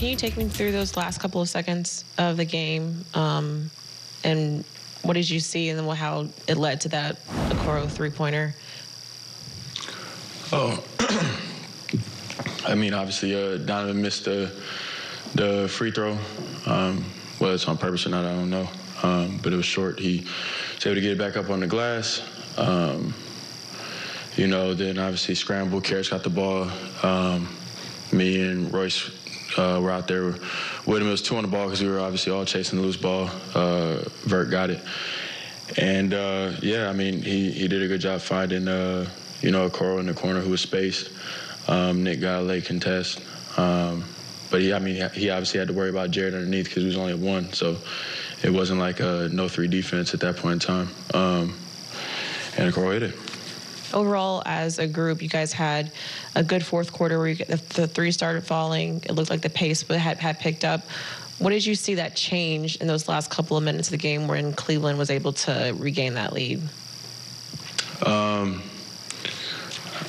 can you take me through those last couple of seconds of the game? Um, and what did you see, and then how it led to that Okoro three pointer? Oh, I mean, obviously, uh, Donovan missed the the free throw. Um, whether it's on purpose or not, I don't know. Um, but it was short. He was able to get it back up on the glass. Um, you know, then obviously scramble. Caris got the ball. Um, me and Royce uh, were out there with him. It was two on the ball because we were obviously all chasing the loose ball. Uh, Vert got it. And uh, yeah, I mean, he, he did a good job finding, uh, you know, Okoro in the corner who was spaced. Um, Nick got a late contest. Um, but he, I mean, he obviously had to worry about Jarrett underneath because he was only at one. So it wasn't like a no three defense at that point in time. Um, and Coral hit it. Overall, as a group, you guys had a good fourth quarter where you, the, three started falling. It looked like the pace had, had picked up. What did you see that change in those last couple of minutes of the game when Cleveland was able to regain that lead? Um,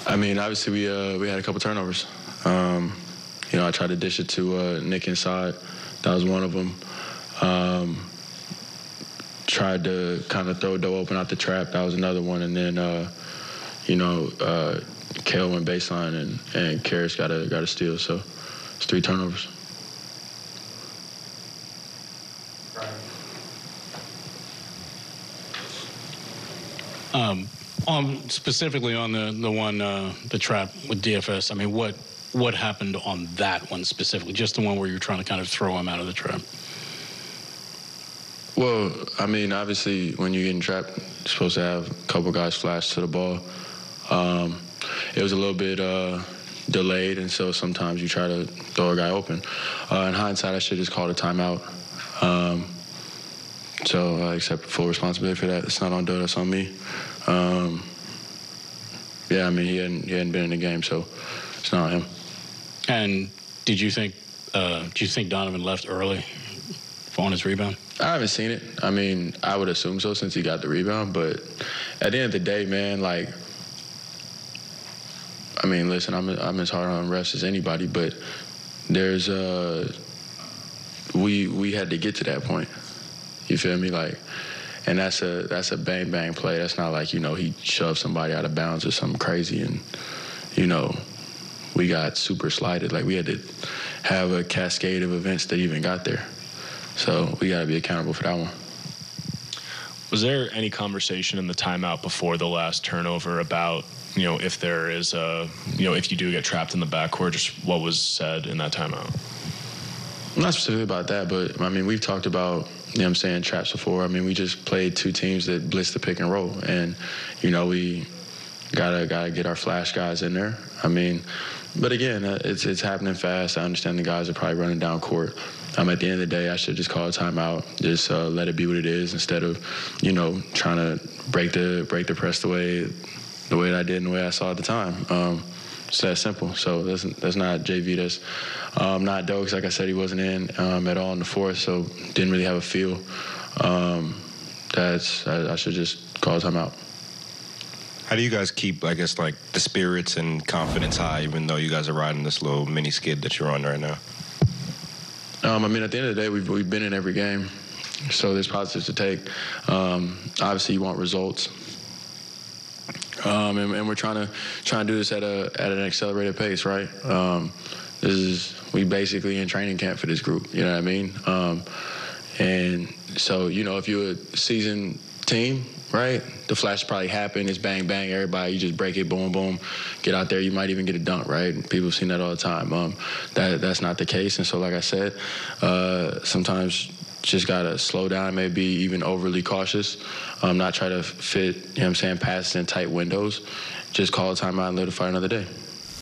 I mean, obviously we uh, we had a couple turnovers. Um, you know, I tried to dish it to uh, Nick inside. That was one of them. Um, tried to kind of throw Doe open out the trap. That was another one. And then, uh, you know, uh, Kale went baseline and and Caris got a got a steal. So it's three turnovers. Um, on specifically on the the one uh, the trap with DFS. I mean, what what happened on that one specifically? Just the one where you're trying to kind of throw him out of the trap. Well, I mean, obviously, when you get in trap, you're supposed to have a couple guys flash to the ball. Um, it was a little bit uh, delayed, and so sometimes you try to throw a guy open. Uh, in hindsight, I should just call a timeout. Um, so I accept full responsibility for that. It's not on Doe, that's on me. Um, yeah, I mean, he hadn't, he hadn't been in the game, so it's not him. And did you think, uh, do you think Donovan left early on his rebound? I haven't seen it. I mean, I would assume so since he got the rebound, but at the end of the day, man, like, I mean, listen, I'm, I'm as hard on refs as anybody, but there's, uh, we, we had to get to that point. You feel me? Like, and that's a that's a bang bang play. That's not like you know he shoved somebody out of bounds or something crazy, and you know we got super slided. Like we had to have a cascade of events that even got there. So we got to be accountable for that one. Was there any conversation in the timeout before the last turnover about you know if there is a you know if you do get trapped in the backcourt, just what was said in that timeout? Not specifically about that, but I mean we've talked about you know I'm saying, traps before. I mean, we just played two teams that blitz the pick and roll. And, you know, we gotta gotta get our flash guys in there. I mean, but again, uh, it's it's happening fast. I understand the guys are probably running down court. Um, at the end of the day, I should just call a timeout. Just uh, let it be what it is instead of, you know, trying to break the break the press the way the way that I did and the way I saw at the time. Um, it's that simple. So that's that's not JV. That's um, not Dokes. Like I said, he wasn't in um, at all in the fourth, so didn't really have a feel. Um, that's I, I, should just call time out. How do you guys keep, I guess, like the spirits and confidence high, even though you guys are riding this little mini skid that you're on right now? Um, I mean, at the end of the day, we've we've been in every game, so there's positives to take. Um, obviously, you want results. Um, and, and, we're trying to try and do this at a at an accelerated pace, right? Um, this is we basically in training camp for this group. You know what I mean? Um, and so you know, if you're a seasoned team, right? The flash probably happen. It's bang bang. Everybody, you just break it, boom boom, get out there. You might even get a dunk, right? People have seen that all the time. Um, that that's not the case. And so, like I said, uh, sometimes just gotta slow down, maybe even overly cautious. Um, not try to fit, you know what I'm saying, passes in tight windows. Just call a timeout and let it fight another day.